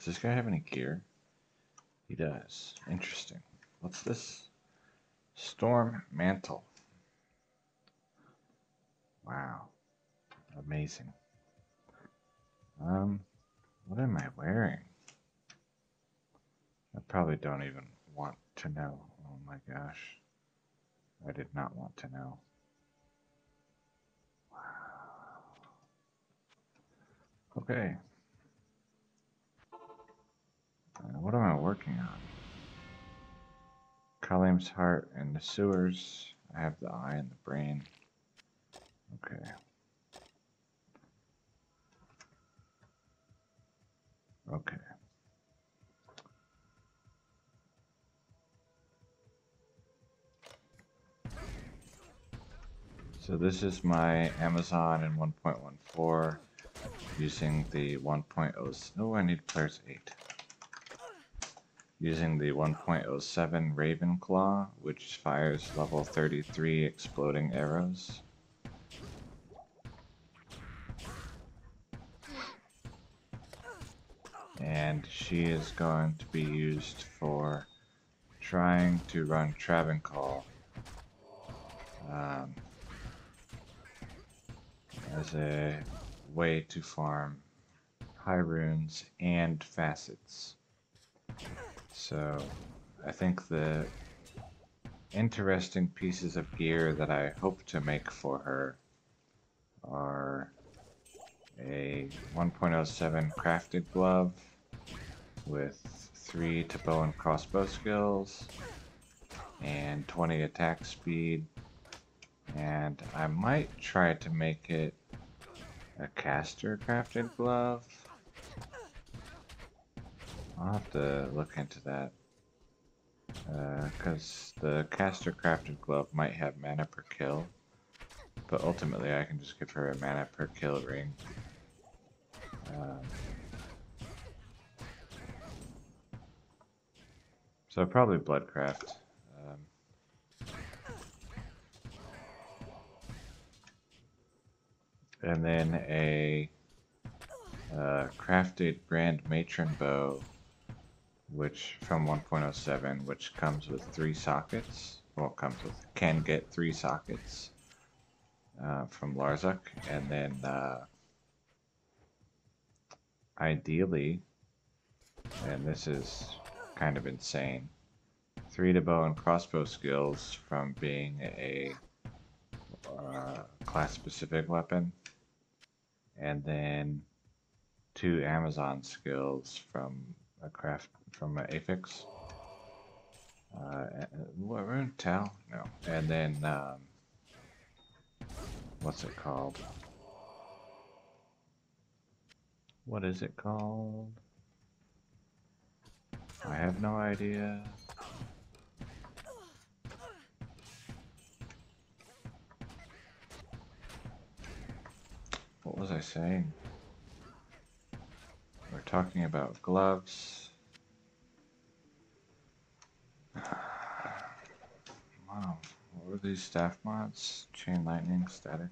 Does this guy have any gear? He does. Interesting. What's this? Storm Mantle. Wow. Amazing. Um, what am I wearing? I probably don't even want to know. Oh my gosh. I did not want to know. Wow. Okay. Uh, what am I working on? Khalim's heart and the sewers. I have the eye and the brain. Okay. Okay. So this is my Amazon in 1.14 using the 1.0. Oh, I need players 8. Using the 1.07 Ravenclaw, which fires level 33 exploding arrows. And she is going to be used for trying to run Travincal. Um, as a way to farm high runes and facets. So I think the interesting pieces of gear that I hope to make for her are a 1.07 crafted glove with 3 to bow and crossbow skills and 20 attack speed and I might try to make it a caster crafted glove. I'll have to look into that. Because uh, the caster crafted glove might have mana per kill. But ultimately I can just give her a mana per kill ring. Um, so probably Bloodcraft. and then a uh, crafted Grand Matron bow, which from 1.07, which comes with three sockets. Well, comes with can get three sockets uh, from Larzuk, and then uh, ideally, and this is kind of insane, three to bow and crossbow skills from being a uh, class specific weapon and then two Amazon skills from a craft from an Affix. Uh, what rune tell? No, and then um, what's it called? What is it called? I have no idea. What was I saying? We're talking about gloves. Wow, what were these staff mods? Chain lightning, static.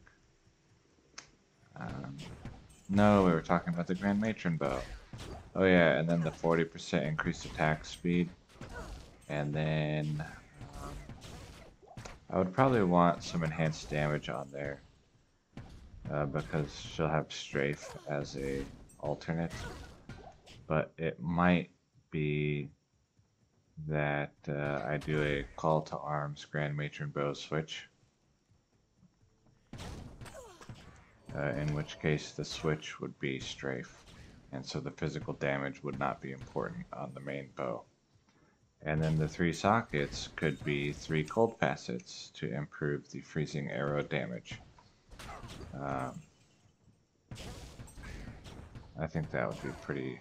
Um, no, we were talking about the Grand Matron bow. Oh yeah, and then the 40% increased attack speed. And then um, I would probably want some enhanced damage on there uh, because she'll have strafe as a alternate but it might be that uh, I do a call to arms Grand Matron bow switch uh, in which case the switch would be strafe and so the physical damage would not be important on the main bow and then the three sockets could be three cold facets to improve the freezing arrow damage um, I think that would be pretty.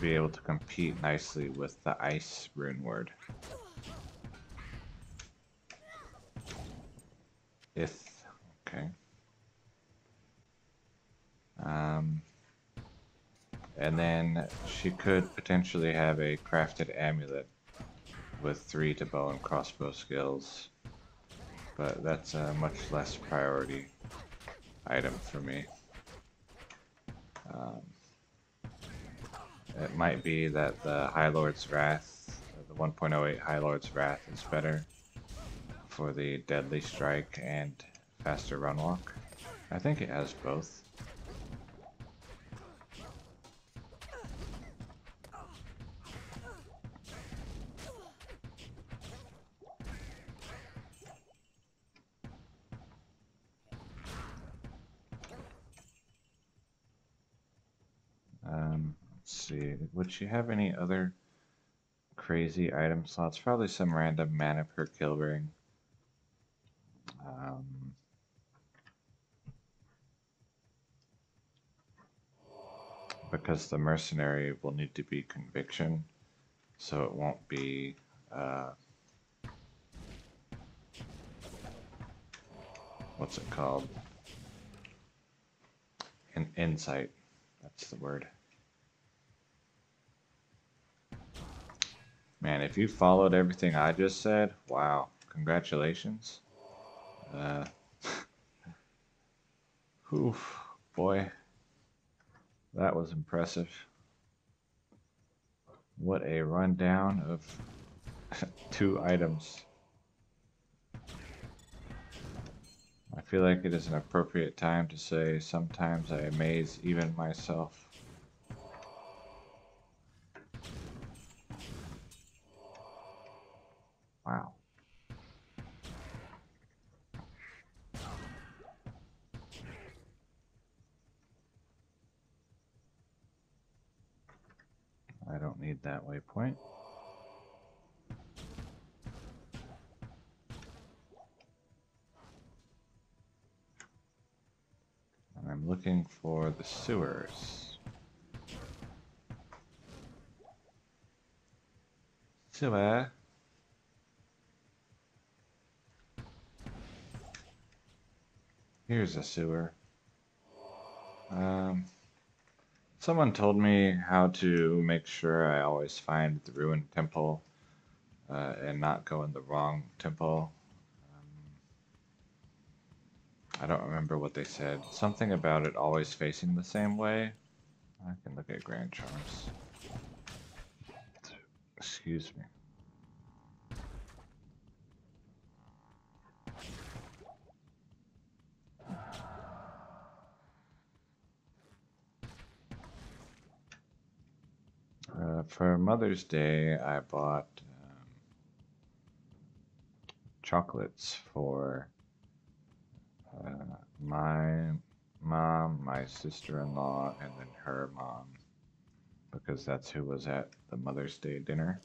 Be able to compete nicely with the ice rune word. If okay. Um, and then she could potentially have a crafted amulet with three to bow and crossbow skills but that's a much less priority item for me. Um, it might be that the High Lord's Wrath, the 1.08 High Lord's Wrath is better for the Deadly Strike and faster run walk. I think it has both. See, would she have any other crazy item slots? Probably some random mana per kill ring. Um, because the mercenary will need to be conviction, so it won't be uh, what's it called? An insight. That's the word. Man, if you followed everything I just said, wow, congratulations. Uh, oof, boy, that was impressive. What a rundown of two items. I feel like it is an appropriate time to say sometimes I amaze even myself. Wow. I don't need that waypoint. And I'm looking for the sewers. Sewer. Here's a sewer. Um, someone told me how to make sure I always find the ruined temple uh, and not go in the wrong temple. Um, I don't remember what they said. Something about it always facing the same way. I can look at Grand Charms. Excuse me. Uh, for Mother's Day, I bought um, chocolates for my mom, my sister-in-law, and then her mom, because that's who was at the Mother's Day dinner.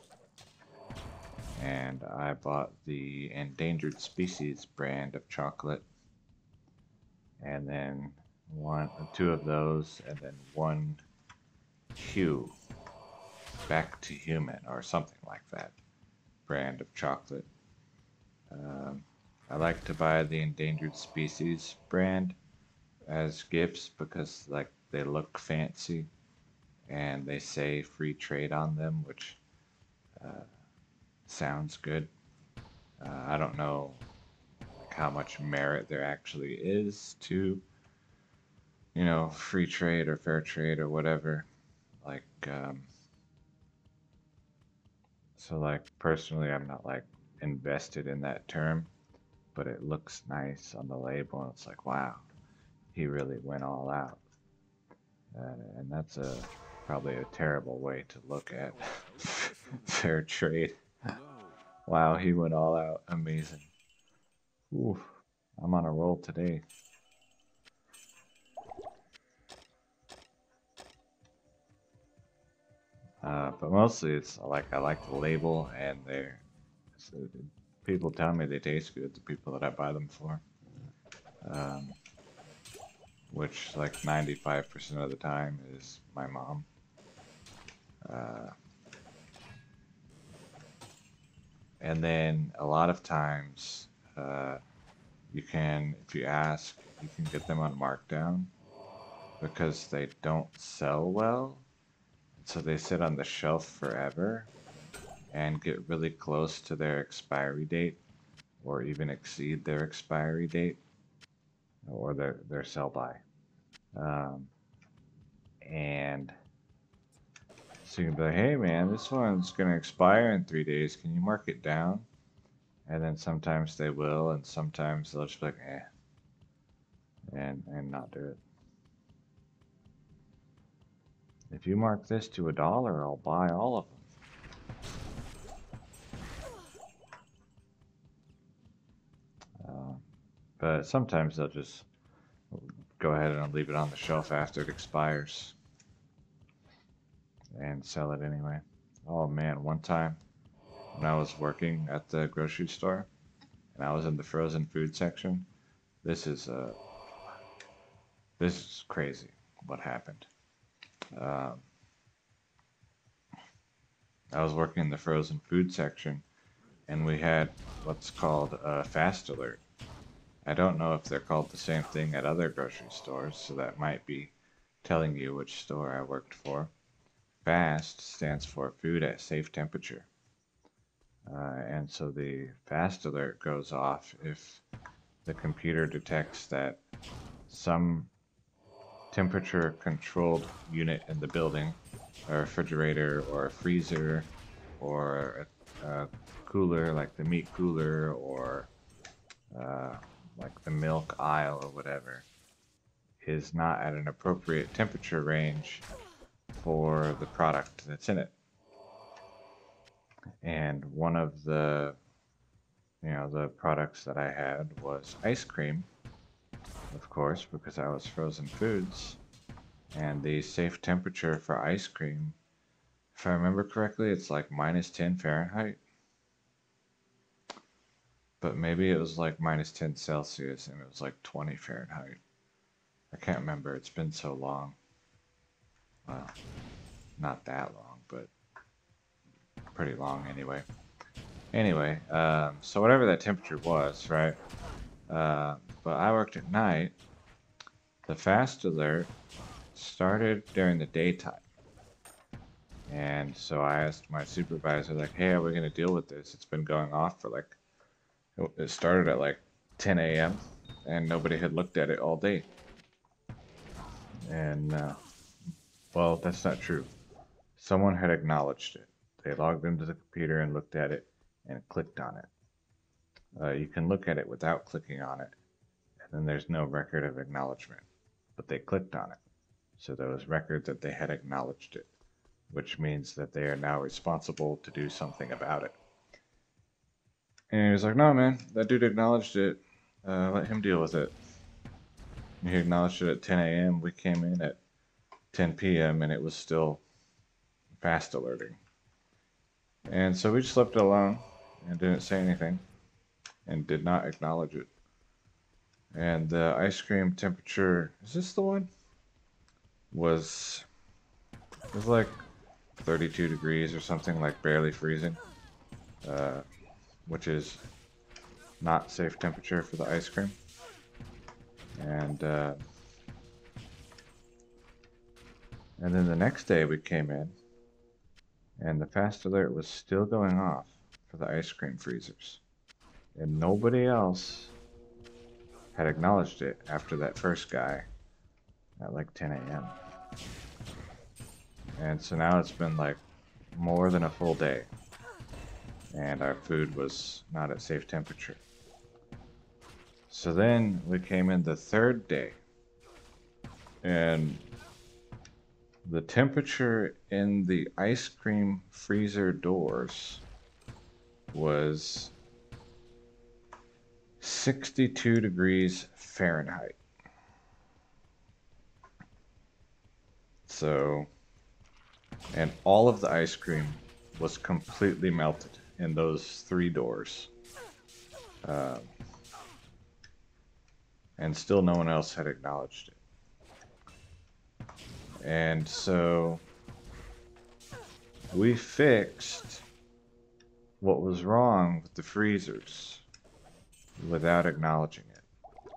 And I bought the Endangered Species brand of chocolate, and then one, two of those, and then one Hu back to human or something like that brand of chocolate. Um, I like to buy the endangered species brand as gifts because like they look fancy and they say free trade on them, which uh, sounds good. Uh, I don't know like, how much merit there actually is to, you know, free trade or fair trade or whatever. Like, um, so like personally, I'm not like invested in that term, but it looks nice on the label, and it's like, wow, he really went all out. Uh, and that's a probably a terrible way to look at fair trade. wow, he went all out. Amazing. Ooh, I'm on a roll today. Uh, but mostly it's like I like the label and they're so people tell me they taste good. The people that I buy them for, um, which like 95% of the time is my mom. Uh, and then a lot of times uh, you can, if you ask, you can get them on markdown because they don't sell well so they sit on the shelf forever and get really close to their expiry date or even exceed their expiry date or their, their sell by. Um, and So you can be like, hey man, this one's gonna expire in three days. Can you mark it down? And then sometimes they will, and sometimes they'll just be like, eh, and and not do it. If you mark this to a dollar, I'll buy all of them. But sometimes they'll just go ahead and leave it on the shelf after it expires and sell it anyway. Oh man, one time when I was working at the grocery store and I was in the frozen food section, this is uh, this is crazy what happened. Um, I was working in the frozen food section and we had what's called a fast alert. I don't know if they're called the same thing at other grocery stores, so that might be telling you which store I worked for. FAST stands for food at safe temperature. Uh, and so the fast alert goes off if the computer detects that some temperature controlled unit in the building, a refrigerator or a freezer or a, a cooler like the meat cooler or uh, like the milk aisle or whatever, is not at an appropriate temperature range for the product that's in it. And one of the, you know, the products that I had was ice cream, of course, because I was frozen foods. And the safe temperature for ice cream, if I remember correctly, it's like minus 10 Fahrenheit but maybe it was like minus 10 Celsius and it was like 20 Fahrenheit. I can't remember. It's been so long. Well, not that long, but pretty long anyway. Anyway, um, so whatever that temperature was, right? Uh, but I worked at night. The fast alert started during the daytime. And so I asked my supervisor, like, hey, are we going to deal with this? It's been going off for like it started at like 10 a.m. and nobody had looked at it all day. And, uh, well, that's not true. Someone had acknowledged it. They logged into the computer and looked at it and clicked on it. Uh, you can look at it without clicking on it, and then there's no record of acknowledgement. But they clicked on it. So there was record that they had acknowledged it, which means that they are now responsible to do something about it. And he was like, no, man, that dude acknowledged it. Uh, let him deal with it. And he acknowledged it at 10 a.m. We came in at 10 p.m. and it was still fast alerting. And so we just left it alone and didn't say anything and did not acknowledge it. And the ice cream temperature, is this the one? Was, was like 32 degrees or something, like barely freezing. Uh, which is not safe temperature for the ice cream. And uh, and then the next day we came in, and the fast alert was still going off for the ice cream freezers, and nobody else had acknowledged it after that first guy at like 10 a.m. And so now it's been like more than a full day and our food was not at safe temperature. So then we came in the third day, and the temperature in the ice cream freezer doors was 62 degrees Fahrenheit. So, and all of the ice cream was completely melted in those three doors. Um, and still no one else had acknowledged it. And so we fixed what was wrong with the freezers without acknowledging it.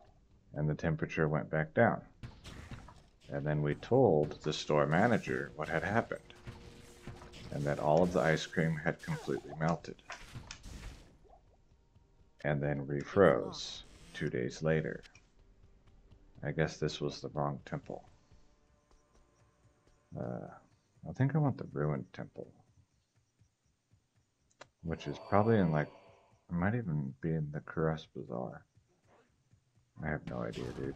And the temperature went back down. And then we told the store manager what had happened and that all of the ice cream had completely melted. And then refroze two days later. I guess this was the wrong temple. Uh, I think I want the ruined temple. Which is probably in like, it might even be in the Kurast Bazaar. I have no idea, dude.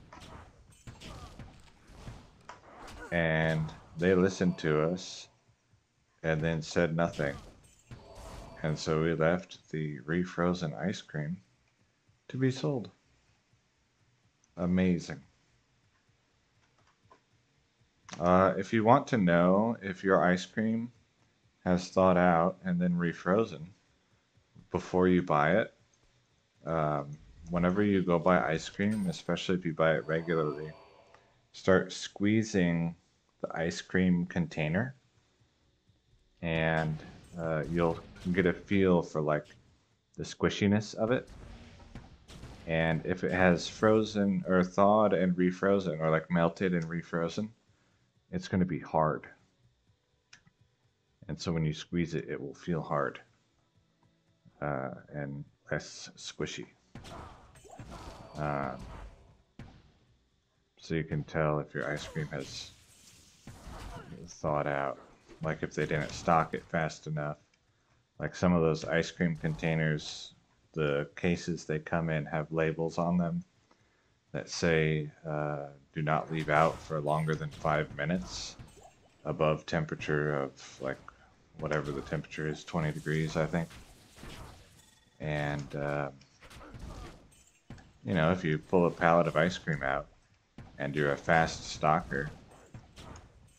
And they listened to us and then said nothing. And so we left the refrozen ice cream to be sold. Amazing. Uh, if you want to know if your ice cream has thawed out and then refrozen before you buy it, um, whenever you go buy ice cream, especially if you buy it regularly, start squeezing the ice cream container and uh, you'll get a feel for like the squishiness of it. And if it has frozen or thawed and refrozen or like melted and refrozen, it's going to be hard. And so when you squeeze it, it will feel hard uh, and less squishy. Um, so you can tell if your ice cream has thawed out. Like if they didn't stock it fast enough. Like some of those ice cream containers, the cases they come in have labels on them that say uh, do not leave out for longer than five minutes above temperature of like whatever the temperature is 20 degrees I think and uh, you know if you pull a pallet of ice cream out and you're a fast stalker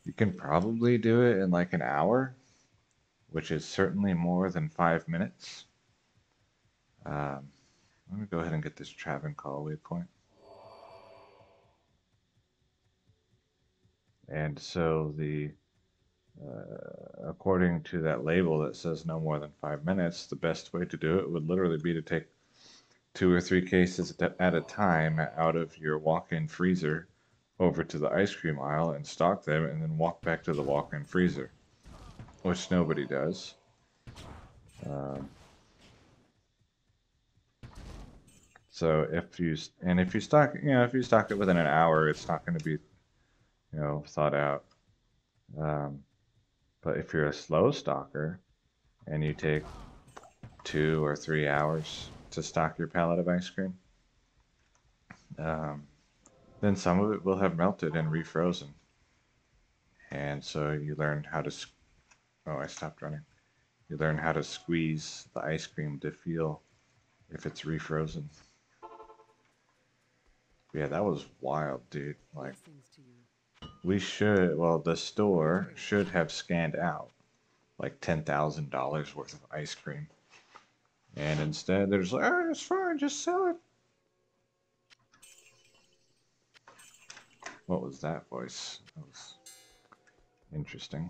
you can probably do it in like an hour which is certainly more than five minutes. Um, I'm gonna go ahead and get this Travincal waypoint And so the uh, according to that label that says no more than five minutes, the best way to do it would literally be to take two or three cases at a time out of your walk-in freezer over to the ice cream aisle and stock them and then walk back to the walk-in freezer, which nobody does. Um, so if you and if you stock, you know, if you stock it within an hour, it's not going to be you know, thought out. Um, but if you're a slow stalker and you take two or three hours to stock your pallet of ice cream, um, then some of it will have melted and refrozen. And so you learn how to. Oh, I stopped running. You learn how to squeeze the ice cream to feel if it's refrozen. Yeah, that was wild, dude. Like, we should, well, the store should have scanned out like $10,000 worth of ice cream. And instead, they're just like, oh, it's fine, just sell it. What was that voice? That was interesting.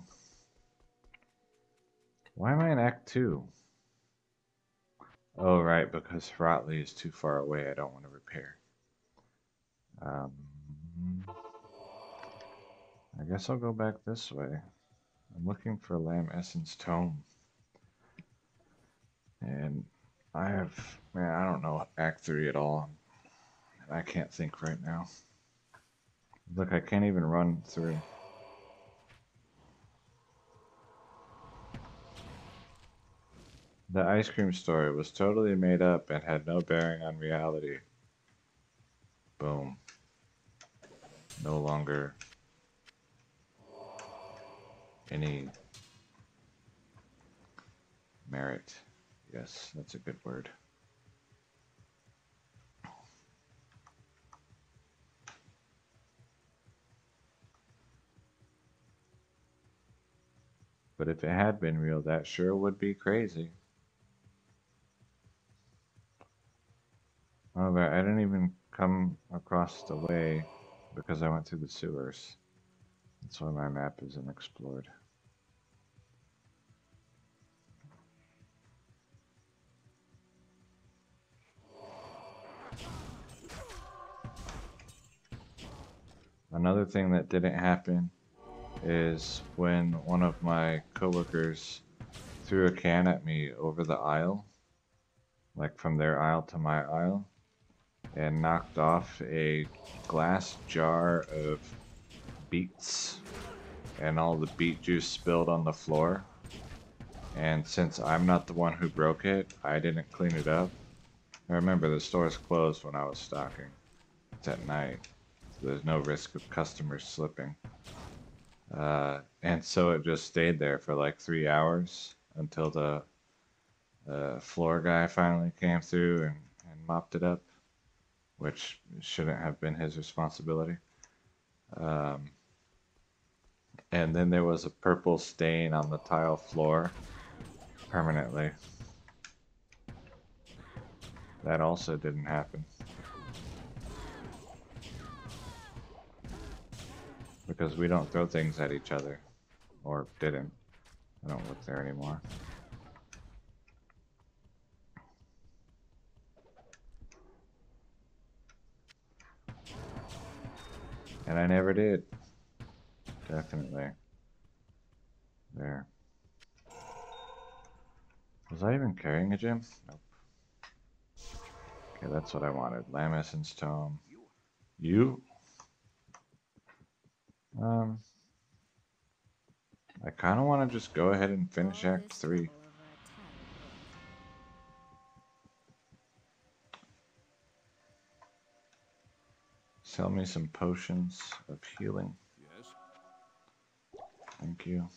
Why am I in Act 2? Oh, right, because Hratli is too far away. I don't want to repair. Um, I guess I'll go back this way. I'm looking for Lam Esen's Tome. And I have, man, I don't know Act 3 at all. And I can't think right now. Look, I can't even run through. The ice cream story was totally made up and had no bearing on reality. Boom. No longer any merit. Yes, that's a good word. But if it had been real, that sure would be crazy. But I didn't even come across the way because I went through the sewers. That's why my map isn't explored. Another thing that didn't happen is when one of my coworkers threw a can at me over the aisle, like from their aisle to my aisle, and knocked off a glass jar of beets and all the beet juice spilled on the floor. And since I'm not the one who broke it, I didn't clean it up. I remember the store's closed when I was stocking. It's at night, so there's no risk of customers slipping. Uh, and so it just stayed there for like three hours until the uh, floor guy finally came through and, and mopped it up, which shouldn't have been his responsibility. Um, and then there was a purple stain on the tile floor permanently. That also didn't happen. Because we don't throw things at each other. Or didn't. I don't work there anymore. And I never did. Definitely. There. Was I even carrying a gem? Nope. Okay, that's what I wanted. Lam Esen's Tome. You? Um, I kind of want to just go ahead and finish Act 3. Sell me some potions of healing. Yes. Thank you.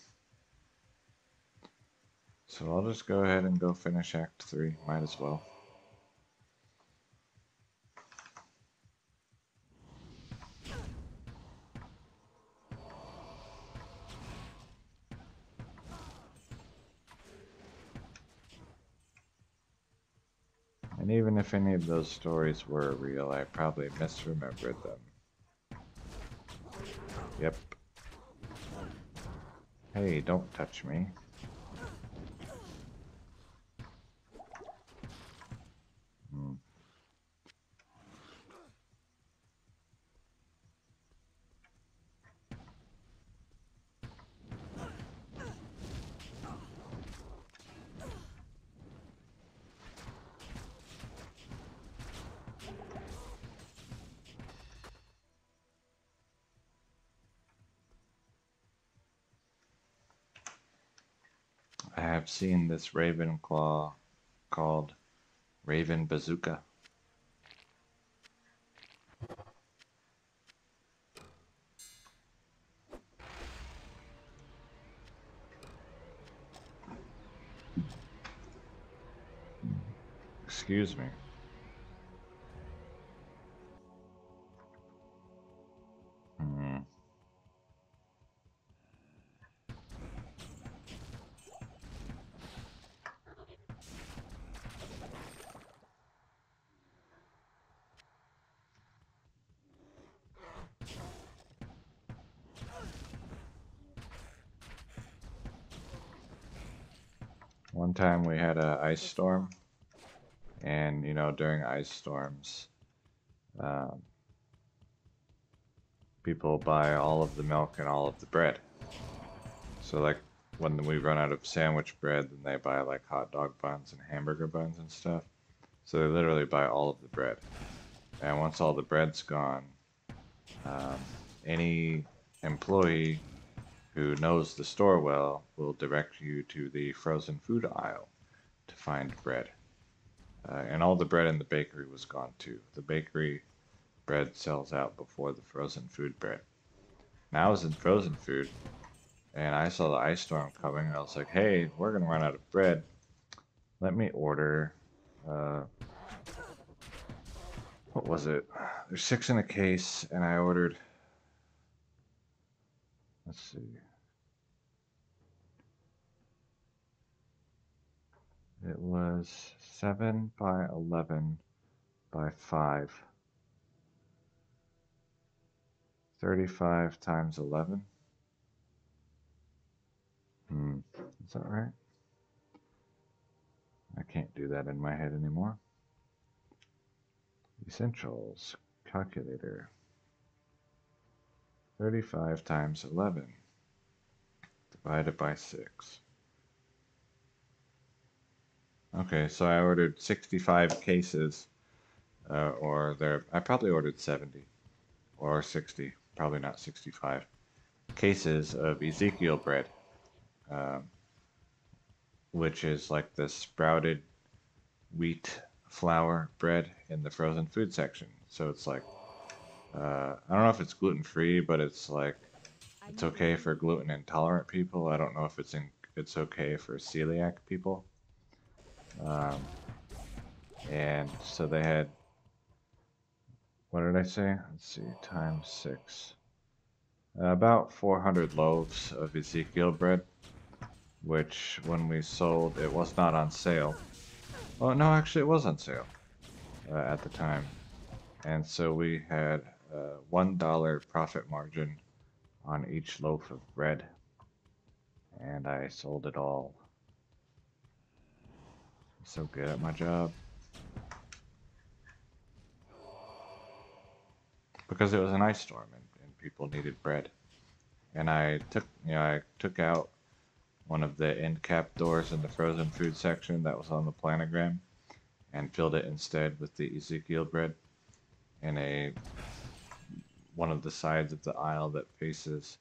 So I'll just go ahead and go finish Act 3. Might as well. And even if any of those stories were real, I probably misremembered them. Yep. Hey, don't touch me. Hmm. I have seen this raven claw called Raven Bazooka. Excuse me. Ice storm, and you know during ice storms, um, people buy all of the milk and all of the bread. So like when we run out of sandwich bread, then they buy like hot dog buns and hamburger buns and stuff. So they literally buy all of the bread. And once all the bread's gone, um, any employee who knows the store well will direct you to the frozen food aisle find bread. Uh, and all the bread in the bakery was gone too. The bakery bread sells out before the frozen food bread. Now I was in frozen food, and I saw the ice storm coming. And I was like, "Hey, we're gonna run out of bread. Let me order." Uh, what was it? There's six in a case, and I ordered. Let's see. It was 7 by 11 by 5. 35 times 11. Hmm, is that right? I can't do that in my head anymore. Essentials, calculator. 35 times 11 divided by 6. Okay, so I ordered 65 cases, uh, or there, I probably ordered 70 or 60, probably not 65. cases of Ezekiel bread, um, which is like the sprouted wheat flour bread in the frozen food section. So it's like, uh, I don't know if it's gluten free, but it's like, it's okay for gluten intolerant people. I don't know if it's in, it's okay for celiac people. Um, and so they had, what did I say? Let's see, times six. Uh, about 400 loaves of Ezekiel bread, which when we sold, it was not on sale. Oh, no, actually it was on sale uh, at the time. And so we had a $1 profit margin on each loaf of bread. And I sold it all. So good at my job. Because it was an ice storm and, and people needed bread. And I took, you know, I took out one of the end cap doors in the frozen food section that was on the planogram and filled it instead with the Ezekiel bread in a one of the sides of the aisle that faces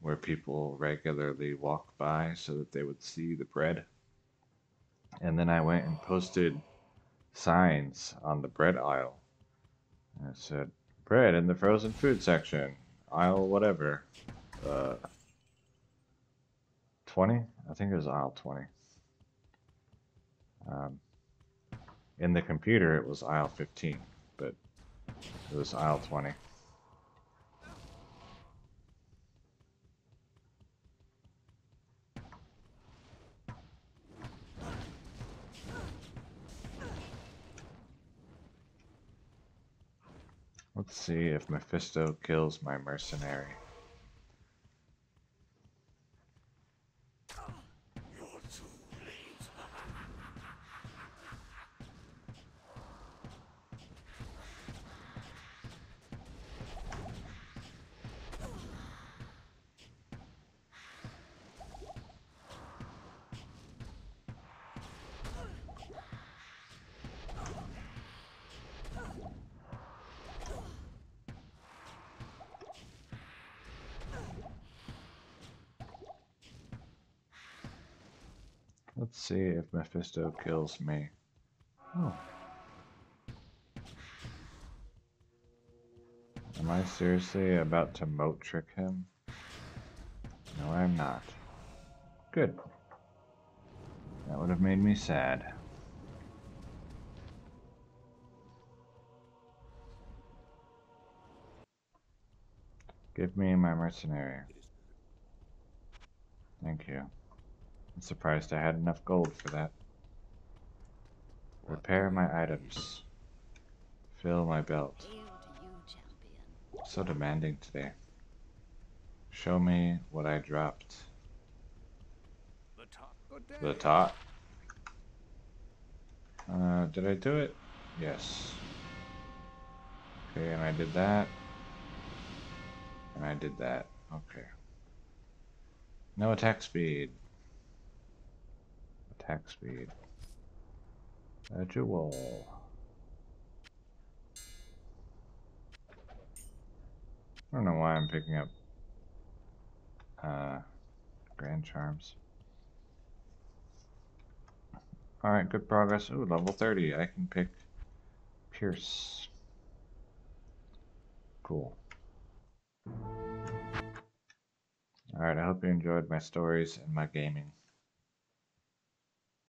where people regularly walk by so that they would see the bread. And then I went and posted signs on the bread aisle. And said, bread in the frozen food section, aisle whatever. Uh, 20? I think it was aisle 20. Um, in the computer, it was aisle 15, but it was aisle 20. Let's see if Mephisto kills my mercenary. Let's see if Mephisto kills me. Oh. Am I seriously about to moat trick him? No, I'm not. Good. That would have made me sad. Give me my mercenary. Thank you. I'm surprised I had enough gold for that. Repair my items. Fill my belt. So demanding today. Show me what I dropped. The top. Uh, did I do it? Yes. Okay, and I did that. And I did that. Okay. No attack speed attack speed. A jewel. I don't know why I'm picking up uh, Grand Charms. Alright, good progress. Ooh, level 30. I can pick Pierce. Cool. Alright, I hope you enjoyed my stories and my gaming.